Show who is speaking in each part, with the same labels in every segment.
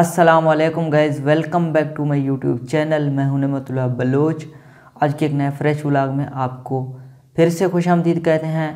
Speaker 1: السلام علیکم guys welcome back to my YouTube channel میں ہوں نعمت اللہ بلوچ. آج کے ایک نئے فریش ولاگ میں آپ کو پھر سے خوش آمدید کہتے ہیں.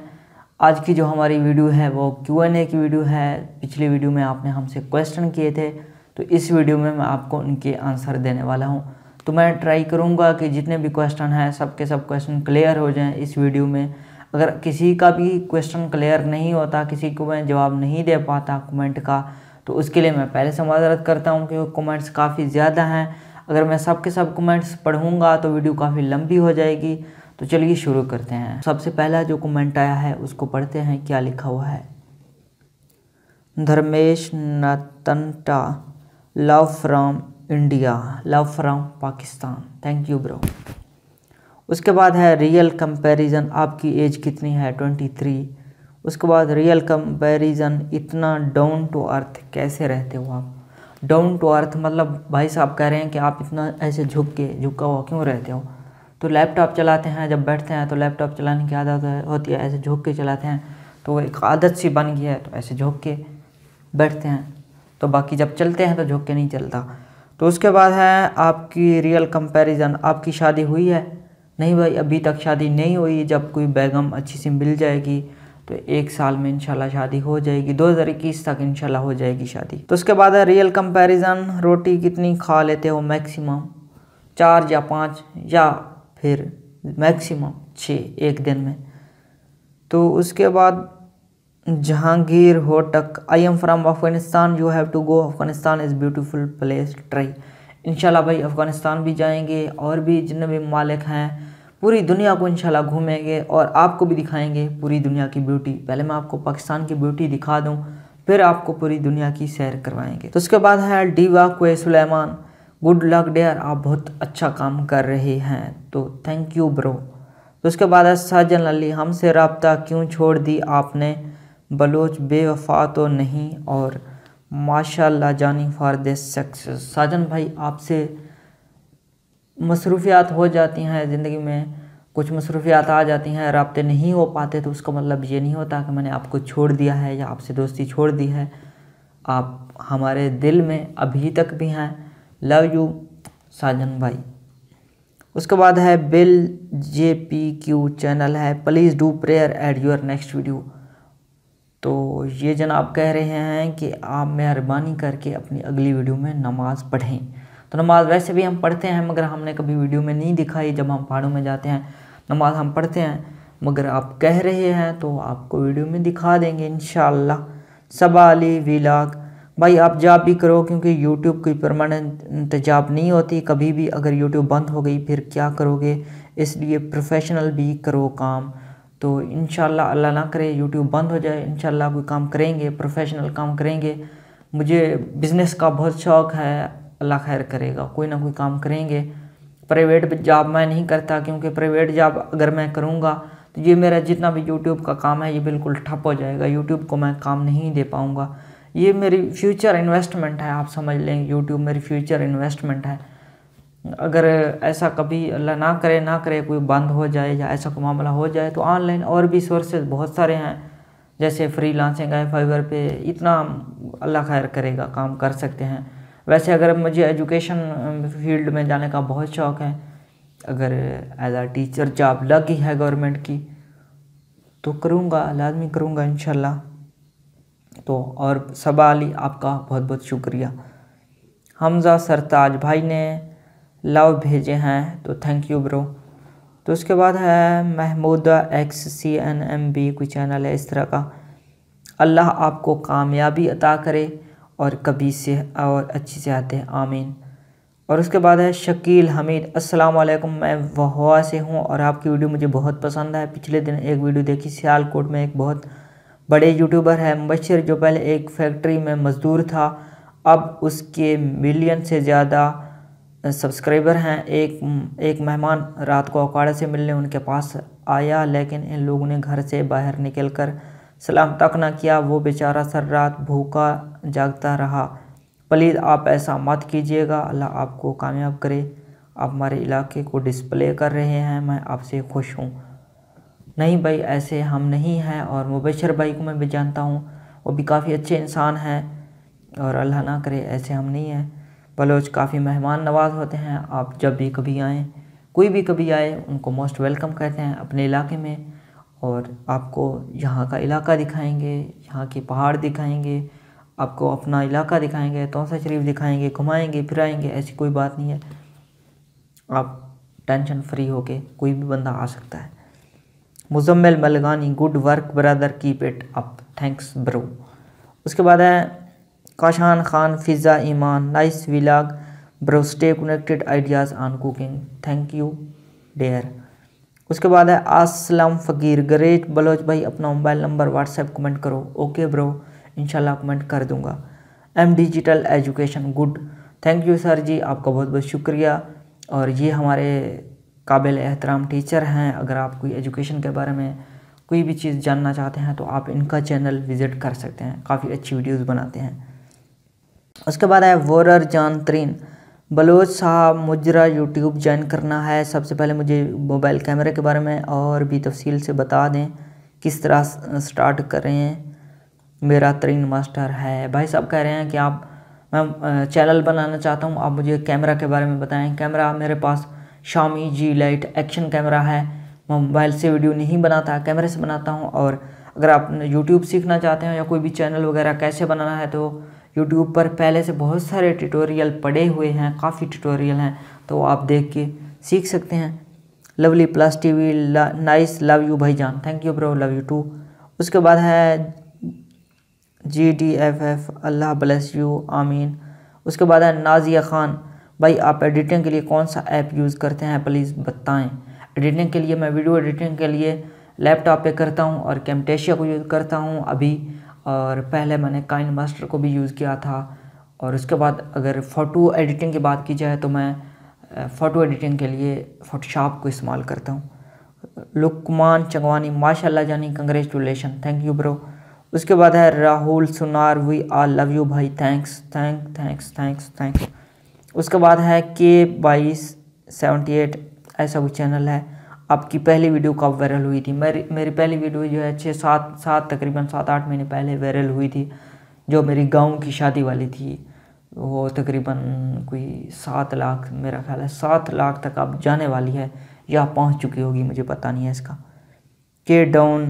Speaker 1: آج کی جو ہماری ویڈیو ہے وہ کیو این اے کی ویڈیو ہے. پچھلی ویڈیو میں آپ نے ہم سے کویسچن کیے تھے. تو اس ویڈیو میں میں آپ کو ان کے آنسر دینے والا ہوں. تو میں ٹرائی کروں گا کہ جتنے بھی کویسچن ہیں سب کے سب کویسچن کلیئر ہو جائیں اس ویڈیو میں. اگر کسی کا بھی کویسچن کلیئر نہیں ہوتا، کسی کو میں جواب نہیں دے پاتا کومنٹ کا تو اس کے لیے میں پہلے سے معذرت کرتا ہوں کہ کومنٹس کافی زیادہ ہیں۔ اگر میں سب کے سب کومنٹس پڑھوں گا تو ویڈیو کافی لمبی ہو جائے گی۔ تو چلیے شروع کرتے ہیں۔ سب سے پہلا جو کومنٹ آیا ہے، اس کو پڑھتے ہیں، کیا لکھا ہوا ہے؟ Dharmesh نتنٹا love from India love from Pakistan thank you bro اس کے بعد ہے ریئل کمپیریزن آپ کی ایج کتنی ہے؟ ٹوئنٹی تھری اس کے بعد ریئل کمپیریزن اتنا ڈاؤن ٹو ارتھ کیسے رہتے ہو آپ؟ ڈاؤن ٹو ارتھ مطلب بھائی صاحب کہہ رہے ہیں کہ آپ اتنا ایسے جھک کے، جھکا ہوا کیوں رہتے ہو؟ تو لیپ ٹاپ چلاتے ہیں، جب بیٹھتے ہیں تو لیپ ٹاپ چلانے کی عادت ہوتی ہے، ایسے جھک کے چلاتے ہیں، تو وہ ایک عادت سی بن گئی ہے، تو ایسے جھک کے بیٹھتے ہیں، تو باقی جب چلتے ہیں تو جھک کے نہیں چلتا۔ تو اس کے بعد ہے آپ کی ریئل کمپیریزن آپ کی شادی ہوئی ہے؟ نہیں بھائی، ابھی تک شادی نہیں ہوئی، جب کوئی بیگم اچھی سی مل جائے گی تو ایک سال میں انشاءاللہ شادی ہو جائے گی، دو ہزار اکیس تک انشاءاللہ ہو جائے گی شادی۔ تو اس کے بعد ہے ریئل کمپیریزن، روٹی کتنی کھا لیتے ہو میکسیمم؟ چار یا پانچ یا پھر میکسیمم چھ ایک دن میں۔ تو اس کے بعد Jahangir, Hotak I am from Afghanistan you have to go Afghanistan is beautiful place try انشاءاللہ بھائی افغانستان بھی جائیں گے اور بھی جتنے بھی مالک ہیں پوری دنیا کو انشاءاللہ گھومیں گے اور آپ کو بھی دکھائیں گے پوری دنیا کی بیوٹی پہلے میں آپ کو پاکستان کی بیوٹی دکھا دوں، پھر آپ کو پوری دنیا کی سیر کروائیں گے۔ تو اس کے بعد ہے ڈیوا کوئے سلیمان۔ گڈ لک ڈیئر آپ بہت اچھا کام کر رہے ہیں۔ تو تھینک یو برو تو اس کے بعد ہے ساجن علی، ہم سے رابطہ کیوں چھوڑ دی آپ نے؟ بلوچ بے وفا تو نہیں اور ماشاء اللہ جانی فار دس سکسیس ساجن بھائی، آپ سے مصروفیات ہو جاتی ہیں زندگی میں۔ کچھ مصروفیات آ جاتی ہیں، رابطے نہیں ہو پاتے، تو اس کا مطلب یہ نہیں ہوتا کہ میں نے آپ کو چھوڑ دیا ہے یا آپ سے دوستی چھوڑ دی ہے۔ آپ ہمارے دل میں ابھی تک بھی ہیں۔ لو یو ساجن بھائی۔ اس کے بعد ہے بل جے پی کیو چینل ہے۔ Please do prayer at your next video تو یہ جناب کہہ رہے ہیں کہ آپ مہربانی کر کے اپنی اگلی ویڈیو میں نماز پڑھیں۔ تو نماز ویسے بھی ہم پڑھتے ہیں، مگر ہم نے کبھی ویڈیو میں نہیں دکھائی۔ جب ہم پہاڑوں میں جاتے ہیں نماز ہم پڑھتے ہیں۔ مگر آپ کہہ رہے ہیں تو آپ کو ویڈیو میں دکھا دیں گے انشاءاللہ۔ صبا علی ویلاگ۔ بھائی آپ جاب بھی کرو کیونکہ یوٹیوب کی پرماننٹ جاب نہیں ہوتی۔ کبھی بھی اگر یوٹیوب بند ہو گئی پھر کیا کرو گے؟ اس لیے پروفیشنل بھی کرو کام۔ تو انشاءاللہ اللہ نہ کرے یوٹیوب بند ہو جائے۔ انشاءاللہ کوئی کام کریں گے پروفیشنل کام کریں گے۔ مجھے بزنس کا بہت شوق ہے۔ اللہ خیر کرے گا۔ کوئی نہ کوئی کام کریں گے۔ پرائیویٹ جاب میں نہیں کرتا کیونکہ پرائیویٹ جاب اگر میں کروں گا تو یہ میرا جتنا بھی یوٹیوب کا کام ہے یہ بالکل ٹھپ ہو جائے گا۔ یوٹیوب کو میں کام نہیں دے پاؤں گا۔ یہ میری فیوچر انویسٹمنٹ ہے، آپ سمجھ لیں یوٹیوب میری فیوچر انویسٹمنٹ ہے۔ اگر ایسا کبھی اللہ نہ کرے نہ کرے کوئی بند ہو جائے یا ایسا کوئی معاملہ ہو جائے تو آن لائن اور بھی سورسز بہت سارے ہیں۔ جیسے فری لانسنگ ہے فائبر پہ اتنا اللہ خیر کرے گا، کام کر سکتے ہیں۔ ویسے اگر مجھے ایجوکیشن فیلڈ میں جانے کا بہت شوق ہے، اگر ایز اے ٹیچر جاب لگ ہے گورنمنٹ کی، تو کروں گا، لازمی کروں گا انشاءاللہ۔ تو اور صبا علی آپ کا، بہت بہت شکریہ۔ حمزہ سرتاج بھائی نے لو بھیجے ہیں، تو تھینک یو برو تو اس کے بعد ہے Mahmooda X C N M B کوئی چینل ہے اس طرح کا۔ اللہ آپ کو کامیابی عطا کرے۔ اور کبھی سے اور اچھی سے آتے ہیں آمین۔ اور اس کے بعد ہے شکیل حمید، السلام علیکم، میں وہوا سے ہوں اور آپ کی ویڈیو مجھے بہت پسند ہے۔ پچھلے دن ایک ویڈیو دیکھی سیال کوٹ میں ایک بہت بڑے یوٹیوبر ہے مبشر، جو پہلے ایک فیکٹری میں مزدور تھا۔ اب اس کے ملین سے زیادہ سبسکرائبر ہیں۔ ایک ایک مہمان رات کو اکاڑے سے ملنے ان کے پاس آیا، لیکن ان لوگوں نے گھر سے باہر نکل کر سلام تک نہ کیا، وہ بیچارہ سر رات بھوکا جاگتا رہا۔ پلیز آپ ایسا مت کیجیے گا، اللہ آپ کو کامیاب کرے۔ آپ ہمارے علاقے کو ڈسپلے کر رہے ہیں، میں آپ سے خوش ہوں۔ نہیں بھائی، ایسے ہم نہیں ہیں اور مبشر بھائی کو میں بھی جانتا ہوں۔ وہ بھی کافی اچھے انسان ہیں اور اللہ نہ کرے، ایسے ہم نہیں ہیں۔ بلوچ کافی مہمان نواز ہوتے ہیں، آپ جب بھی کبھی آئیں، کوئی بھی کبھی آئے، ان کو موسٹ ویلکم کہتے ہیں۔ اپنے علاقے میں اور آپ کو یہاں کا علاقہ دکھائیں گے، یہاں کے پہاڑ دکھائیں گے، آپ کو اپنا علاقہ دکھائیں گے توسہ شریف دکھائیں گے، گھمائیں گے، پھرائیں گے، ایسی کوئی بات نہیں ہے۔ آپ ٹینشن فری ہو کے کوئی بھی بندہ آ سکتا ہے۔ Muzammil Malgani good work brother keep it up, thanks bro. اس کے بعد ہے، Kashan Khan, Fiza Iman, nice vlog bro stay connected ideas on cooking, thank you, dear. اس کے بعد ہے اسلم فقیر، گریٹ بلوچ بھائی، اپنا mobile number WhatsApp comment کرو۔ Okay bro, انشاءاللہ کمنٹ کر دوں گا۔ M digital education good. Thank you sir ji آپ کا بہت بہت شکریہ۔ اور یہ ہمارے قابل احترام ٹیچر ہیں۔ اگر آپ کوئی ایجوکیشن کے بارے میں کوئی بھی چیز جاننا چاہتے ہیں، تو آپ ان کا چینل وزٹ کر سکتے ہیں۔ کافی اچھی ویڈیوز بناتے ہیں۔ اس کے بعد ہے وورر جان ترین۔ بلوچ صاحب، مجرا یوٹیوب جوائن کرنا ہے۔ سب سے پہلے مجھے موبائل کیمرے کے بارے میں اور بھی تفصیل سے بتا دیں کس طرح سٹارٹ کر رہے ہیں میرا ترین ماسٹر ہے۔ بھائی صاحب کہہ رہے ہیں کہ آپ میں چینل بنانا چاہتا ہوں۔ آپ مجھے کیمرہ کے بارے میں بتائیں۔ کیمرہ میرے پاس شامی جی لائٹ ایکشن کیمرہ ہے۔ میں موبائل سے ویڈیو نہیں بناتا، کیمرے سے بناتا ہوں۔ اور اگر آپ یوٹیوب سیکھنا چاہتے ہیں یا کوئی بھی چینل وغیرہ کیسے بنانا ہے تو یوٹیوب پر پہلے سے بہت سارے ٹیٹوریل پڑے ہوئے ہیں، کافی ٹیٹوریل ہیں، تو آپ دیکھ کے سیکھ سکتے ہیں۔ Lovely plus T V nice love you بھائی جان تھینک یو برو لو یو ٹو اس کے بعد ہے جی ڈی ایف ایف اللہ بلیس یو آمین۔ اس کے بعد ہے نازیہ خان۔ بھائی آپ ایڈیٹنگ کے لیے کون سا ایپ یوز کرتے ہیں؟ پلیز بتائیں۔ ایڈیٹنگ کے لیے میں ویڈیو ایڈیٹنگ کے لیے لیپ ٹاپ پہ کرتا ہوں اور کیمٹیشیا کو یوز کرتا ہوں۔ ابھی اور پہلے میں نے کائن ماسٹر کو بھی یوز کیا تھا اور اس کے بعد اگر فوٹو ایڈیٹنگ کی بات کی جائے تو میں فوٹو ایڈیٹنگ کے لیے فوٹو شاپ کو استعمال کرتا ہوں۔ لکمان چنگوانی ماشاء اللہ جانی کنگریچولیشن تھینک یو برو اس کے بعد ہے Rahul Sunar we are love you بھائی thanks thank thanks thanks thanks اس کے بعد ہے کے بائیس سیونٹی ایٹ ایسا وہ چینل ہے۔ آپ کی پہلی ویڈیو کب وائرل ہوئی تھی؟ میری میری پہلی ویڈیو جو ہے چھ سات سات تقریباً سات آٹھ مہینے پہلے وائرل ہوئی تھی، جو میری گاؤں کی شادی والی تھی۔ وہ تقریباً کوئی سات لاکھ، میرا خیال ہے سات لاکھ تک اب جانے والی ہے یا پہنچ چکی ہوگی، مجھے پتہ نہیں ہے اس کا۔ کے ڈاؤن،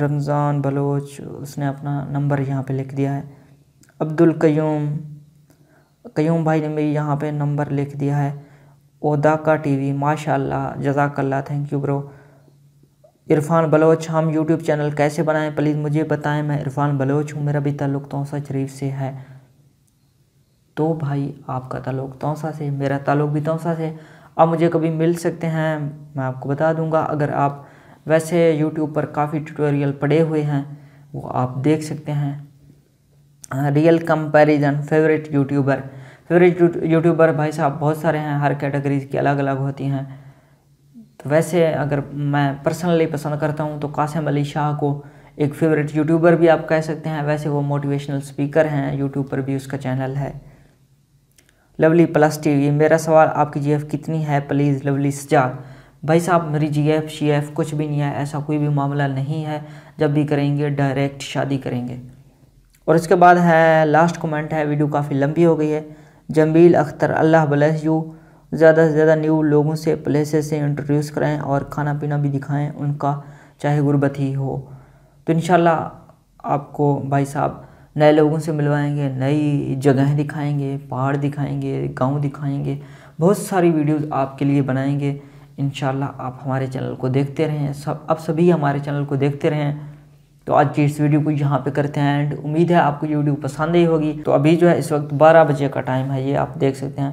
Speaker 1: رمضان بلوچ، اس نے اپنا نمبر یہاں پہ لکھ دیا ہے۔ عبد القیوم قیوم بھائی نے بھی یہاں پہ نمبر لکھ دیا ہے۔ اودا کا ٹی وی ماشاء اللہ جزاک اللہ تھینک یو برو عرفان بلوچ ہم یوٹیوب چینل کیسے بنائیں؟ پلیز مجھے بتائیں. میں عرفان بلوچ ہوں. میرا بھی تعلق توسا شریف سے ہے. تو بھائی، آپ کا تعلق توسا سے، میرا تعلق بھی توسا سے. آپ مجھے کبھی مل سکتے ہیں؟ میں آپ کو بتا دوں گا. اگر آپ ویسے یوٹیوب پر کافی ٹیوٹوریل پڑے ہوئے ہیں، وہ آپ دیکھ سکتے ہیں. Real comparison favourite YouTuber favourite YouTuber بھائی صاحب بہت سارے ہیں، ہر کیٹیگریز کی الگ الگ ہوتی ہیں۔ تو ویسے اگر میں پرسنلی پسند کرتا ہوں تو قاسم علی شاہ کو ایک فیوریٹ یوٹیوبر بھی آپ کہہ سکتے ہیں۔ ویسے وہ موٹیویشنل سپیکر ہیں، یوٹیوب پر بھی اس کا چینل ہے۔ لولی پلس ٹی وی میرا سوال آپ کی جی ایف کتنی ہے؟ پلیز لولی سجاد بھائی صاحب، میری جی ایف، شی ایف کچھ بھی نہیں ہے، ایسا کوئی بھی معاملہ نہیں ہے۔ جب بھی کریں گے ڈائریکٹ شادی کریں گے۔ اور اس کے بعد ہے لاسٹ کومنٹ ہے ویڈیو کافی لمبی ہو گئی ہے۔ جمیل اختر، اللہ بلیس یو۔ زیادہ سے زیادہ نیو لوگوں سے پلیسز سے انٹروڈیوس کرائیں اور کھانا پینا بھی دکھائیں ان کا چاہے غربت ہی ہو۔ تو انشاءاللہ آپ کو بھائی صاحب نئے لوگوں سے ملوائیں گے، نئی جگہیں دکھائیں گے، پہاڑ دکھائیں گے، گاؤں دکھائیں گے۔ بہت ساری ویڈیوز آپ کے لیے بنائیں گے۔ انشاءاللہ آپ ہمارے چینل کو دیکھتے رہیں، سب اب سبھی ہمارے چینل کو دیکھتے رہیں۔ تو آج کی اس ویڈیو کو یہاں پہ کرتے ہیں اینڈ امید ہے آپ کو یہ ویڈیو پسند ہی ہوگی۔ تو ابھی جو ہے اس وقت بارہ بجے کا ٹائم ہے، یہ آپ دیکھ سکتے ہیں۔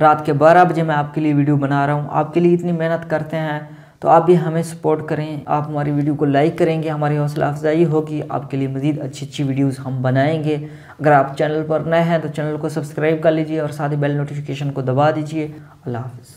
Speaker 1: رات کے بارہ بجے میں آپ کے لیے ویڈیو بنا رہا ہوں۔ آپ کے لیے اتنی محنت کرتے ہیں۔ تو آپ بھی ہمیں سپورٹ کریں۔ آپ ہماری ویڈیو کو لائک کریں گے، ہماری حوصلہ افزائی ہوگی۔ آپ کے لیے مزید اچھی اچھی ویڈیوز ہم بنائیں گے۔ اگر آپ چینل پر نئے ہیں تو چینل کو سبسکرائب کر لیجیے اور ساتھ ہی بیل نوٹیفیکیشن کو دبا دیجیے۔ اللہ حافظ۔